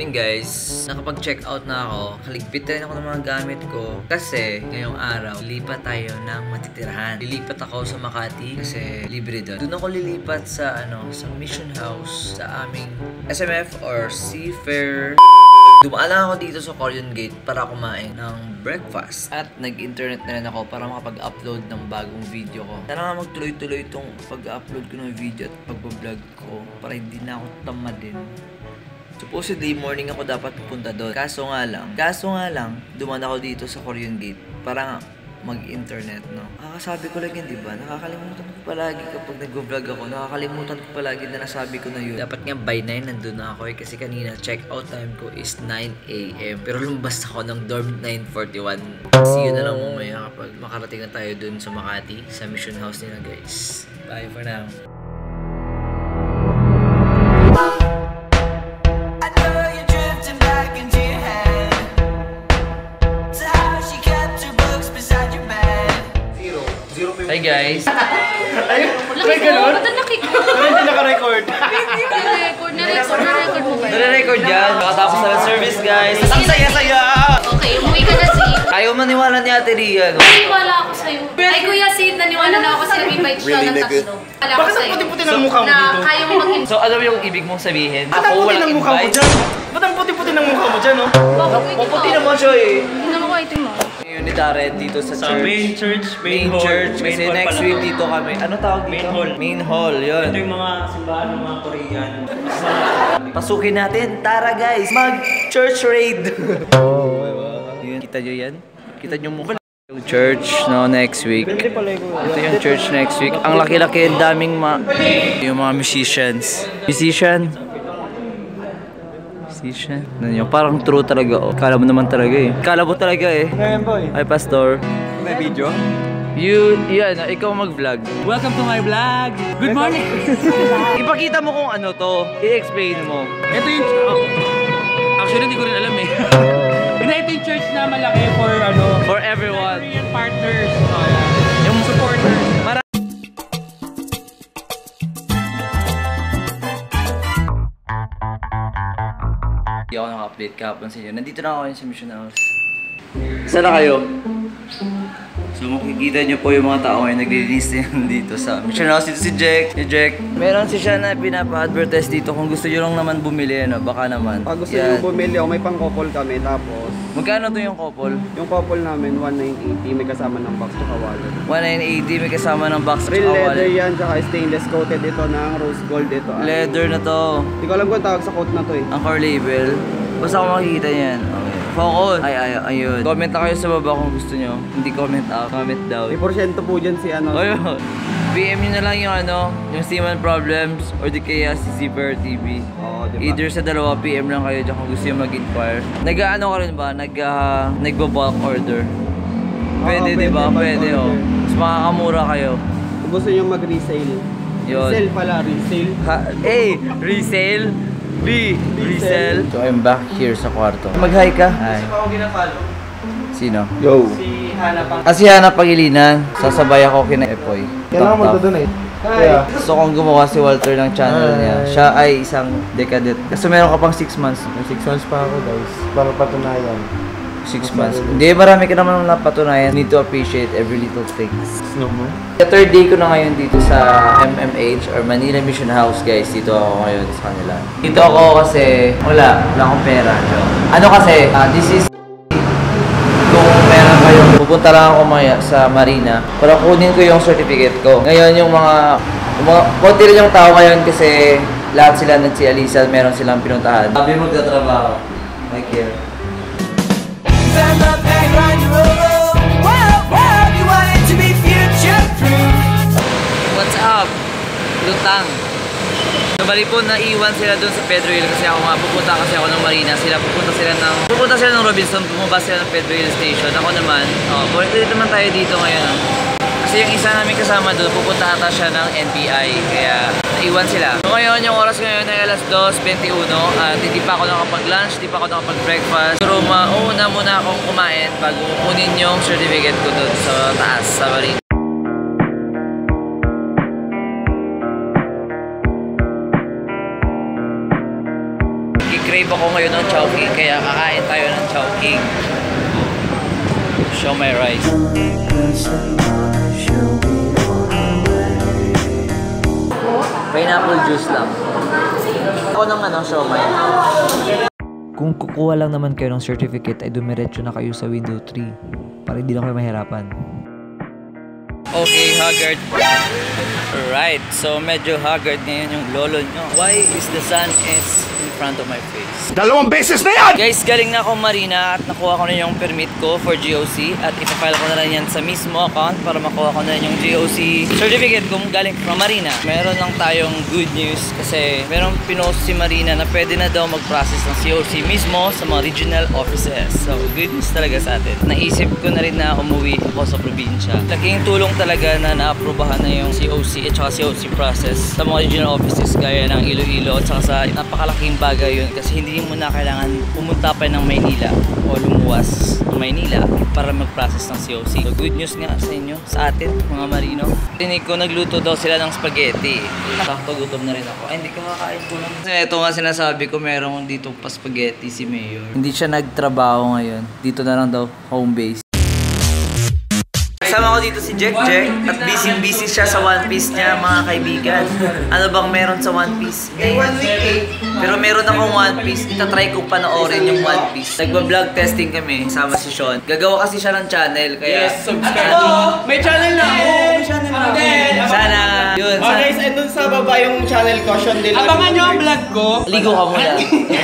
morning guys. Nakapag-check out na ako. Kaligpit rin ako ng mga gamit ko. Kasi ngayong araw, lilipat tayo ng matitirahan. Lilipat ako sa Makati kasi libre doon. Doon ako lilipat sa ano, sa Mission House sa aming SMF or Seafair. Dumaan lang ako dito sa Corion Gate para kumain ng breakfast. At nag-internet na rin ako para makapag-upload ng bagong video ko. Sana nga magtuloy-tuloy itong pag-upload ko ng video at pag-vlog ko para hindi na ako tamad din. Supposedly, morning ako dapat pupunta doon. Kaso nga lang, kaso nga lang, duman ako dito sa Corion Gate para nga mag-internet, no? Nakakasabi ko lang yun, di ba? Nakakalimutan ko palagi kapag nag-vlog ako. Nakakalimutan ko palagi na nasabi ko na yun. Dapat nga by 9 nandun na ako eh. Kasi kanina, check out time ko is 9 a.m. Pero lumabas ako ng dorm 9.41. See you na lang mamaya kapag makarating na tayo dun sa Makati, sa mission house nila guys. Bye for now. Hi guys! May ganun? Ba't ang laki ko? Pero hindi naka-record. Na-record, na-record, na-record mo ba? yun? Nare-record yan. Makatapos na ng service guys. Ang saya-saya! Okay, umuwi ka na, Sid. Ayaw maniwala ni Ate Ria. no? Naniwala ako sa'yo. Ay, Kuya Sid, naniwala na ako kasi nag-invite siya ng tatlo. Wala ako Bakit ang puti-puti ng mukha mo Na dito? kaya mo mag So ano yung ibig mong sabihin? Ba't ang puti ng mukha mo invite? dyan? Ba't ang puti-puti ng mukha mo dyan, oh? Bakit ka? naman siya eh. Hindi naman ko item mo. Ngayon ni Darren dito sa, Sa church. main church, main, Main hall. church. Main Kasi hall next week to. dito kami. Ano tawag dito? Main hall. Main hall, yun. Ito yung mga simbahan ng mga Korean. Pasukin natin. Tara guys, mag-church raid. yun. Kita nyo yan? Kita nyo mukha. Yung church no next week. Ito yung church next week. Ang laki-laki, daming ma yung mga musicians. Musician. Musician. Ano yun? Parang true talaga. Oh. Kala mo naman talaga eh. Kala mo talaga eh. Ngayon, boy. Ay, pastor. May video? You, yan, ikaw mag-vlog. Welcome to my vlog! Good morning! Ipakita mo kung ano to. I-explain mo. ito yung... oh, actually, hindi ko rin alam eh. Hindi, ito yung church na malaki for ano... For everyone. Korean partners. Oh, yeah. Naka-update kahapon sa inyo. Nandito na ako ngayon sa Mission House. Saan na kayo? So makikita niyo po yung mga tao ngayon naglilinis din dito sa Mission House. Dito si Jack. Si Jack. Meron si siya na pinapa-advertise dito. Kung gusto niyo lang naman bumili, ano, baka naman. Pag gusto Yan. nyo bumili, oh, may pang-couple kami. Tapos, Magkano to yung couple? yung couple namin, 1980, may kasama ng box tsaka wallet. 1980 may kasama ng box at Real leather wallet. yan, tsaka stainless coated ito ng rose gold ito. Leather na to. Hindi ko alam kung tawag sa coat na to eh. Ang car label. Basta kung makikita niyan. Okay. Focus. Ay, ay, ayun. Comment na kayo sa baba kung gusto nyo. Hindi comment up. Comment down. May porsyento po dyan si ano. Ayun. PM nyo na lang yung ano, yung Seaman Problems or di kaya si Zipper TV. Oo? Either sa dalawa, PM lang kayo dyan kung gusto nyo mag-inquire. Nag-ano ka rin ba? Nag, uh, nagbo-bulk order. Pwede, Oo, di ba? pwede, oh. Mas makakamura kayo. Kung gusto nyo mag-resale. Yun. Resale pala, resale. Ha, eh, resale. B, resell. So I'm back here sa kwarto. Mag-hi ka. Hi. Sino? Yo. Si Hana pang... Kasi hanap pagilinan, sasabay ako kina Epoy. Kailangan mo eh. Kaya, Gusto kong gumawa si Walter ng channel niya. Siya ay isang decadent. Kasi meron ka pang 6 months. may 6 months pa ako guys. Para patunayan. 6 months. Hindi, marami ka naman napatunayan. Need to appreciate every little things. Snow mo? The third day ko na ngayon dito sa MMH or Manila Mission House guys. Dito ako ngayon sa kanila. Dito ako kasi wala. Wala akong pera. So, ano kasi, ah, this is kung meron kayo, pupunta lang ako maya sa Marina para kunin ko yung certificate ko. Ngayon yung mga, yung mga konti rin yung tao ngayon kasi lahat sila nagsialisa, meron silang pinuntahan. Sabi mo magtatrabaho. Like here. So bali po naiwan sila doon sa Pedro Hill kasi ako nga pupunta kasi ako ng Marina. Sila pupunta sila ng pupunta sila ng Robinson, bumaba sila ng Pedro Hill Station. Ako naman, oh, ulit naman tayo dito ngayon. ah. Kasi yung isa namin kasama doon, pupunta ata siya ng NBI. Kaya naiwan sila. So ngayon, yung oras ngayon ay alas 2.21 at hindi pa ako nakapag-lunch, hindi pa ako nakapag-breakfast. Pero mauna muna akong kumain bago kunin yung certificate ko doon sa taas, sa Marina. Nag-isip ako ngayon ng Chowking, kaya kakain tayo ng Chowking. Show my rice. Pineapple juice lang. Ako ng ano, show my. Kung kukuha lang naman kayo ng certificate ay dumiretso na kayo sa window 3 para hindi na kayo mahirapan. Okay, haggard. Alright, so medyo haggard ngayon yung lolo nyo. Why is the sun is in front of my face? Dalawang beses na yan! Guys, galing na ako Marina at nakuha ko na yung permit ko for GOC at ipafile ko na rin yan sa mismo account para makuha ko na yung GOC certificate kung galing from Marina. Meron lang tayong good news kasi meron pinost si Marina na pwede na daw mag-process ng COC mismo sa mga regional offices. So, good news talaga sa atin. Naisip ko na rin na umuwi ako sa probinsya. Laking tulong talaga na naaprubahan na yung COC at saka COC process sa mga regional offices gaya ng Iloilo at saka sa napakalaking bagay yun kasi hindi mo na kailangan pumunta pa ng Maynila o lumuwas ng Maynila para mag-process ng COC. So good news nga sa inyo, sa atin, mga marino. Tinig ko nagluto daw sila ng spaghetti. Sakto gutom na rin ako. Ay, hindi ka kakain ko lang. Kasi ito nga sinasabi ko, merong dito pa spaghetti si Mayor. Hindi siya nagtrabaho ngayon. Dito na lang daw, home base. Kasama ko dito si Jack Jack at busy busy siya sa One Piece niya mga kaibigan. Ano bang meron sa One Piece? One week Pero meron akong One Piece. Itatry ko panoorin yung One Piece. Nagba-vlog testing kami sama si Sean. Gagawa kasi siya ng channel kaya subscribe. May channel na ako! May channel na ako! sana yun. Oh guys, andun sa baba yung channel ko, Sean De La Abangan nyo ang vlog ko. ligo ka muna.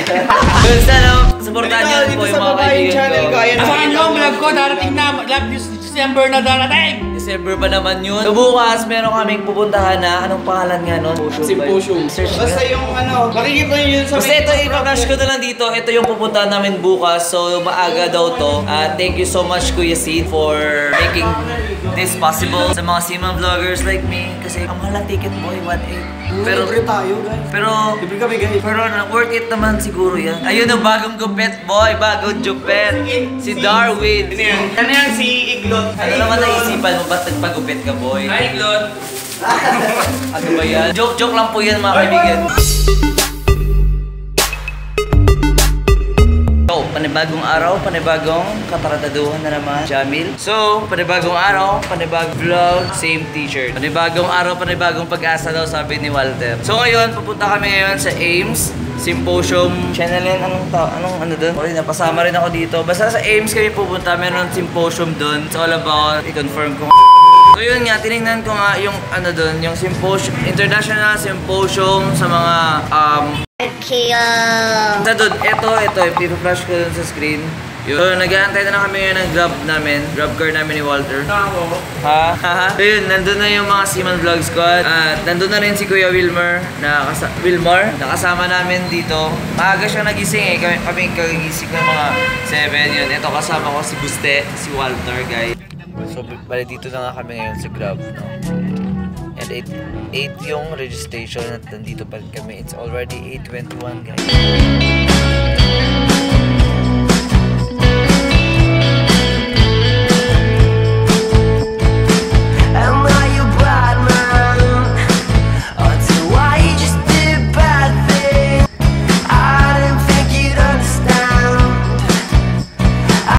yun sana supportahan niyo Dito, po yung mga kaibigan channel ko. Abangan nyo ang vlog ko. Darating na. Love this December na darating. December pa naman yun. So bukas, meron kaming pupuntahan na, anong pangalan nga nun? Symposium. Basta yung ano, makikita nyo yun sa Basta ito, ipakash ko na lang dito. Ito yung pupuntahan namin bukas. So, maaga daw to. Uh, thank you so much, Kuya Sid, for making this possible sa mga Seaman vloggers like me. Kasi ang mahal ticket, boy, 1.8. Pero, Libre tayo, guys. pero, Libre kami, guys. pero na- worth it naman siguro yan. Ayun ang bagong gupet, boy. Bagong gupet. Si Darwin. Ano yan, si Iglot. Ano naman naisipan mo? Ba't nagpagupit ka, boy? Hi, Claude. Ano ba yan? Joke-joke lang po yan, mga kaibigan. Panibagong araw, panibagong kataradaduhan na naman, Jamil. So, panibagong araw, panibagong vlog, same t-shirt. Panibagong araw, panibagong pag-asa daw, sabi ni Walter. So, ngayon, pupunta kami ngayon sa Ames Symposium. Channel yan, anong ta anong ano doon? Okay, napasama rin ako dito. Basta sa Ames kami pupunta, meron symposium doon. It's all about, i-confirm ko So yun nga, tinignan ko nga yung ano doon, yung symposium, international symposium sa mga um, sa doon, ito, ito, ipi-flash ko dun sa screen. Yun. So, nag-aantay na, na kami ngayon ng grab namin, grab car namin ni Walter. Ha? Ha? So yun, nandun na yung mga Seaman Vlog Squad. At nandun na rin si Kuya Wilmer, na kasa- Wilmar, nakasama namin dito. Maaga siya nagising eh, kami, kami kagising ng mga 7 yun. Ito kasama ko si Buste, si Walter, guys. So, bali dito na nga kami ngayon sa Grab, no? And 8, 8 yung registration at nandito pa rin kami. It's already 8.21 guys.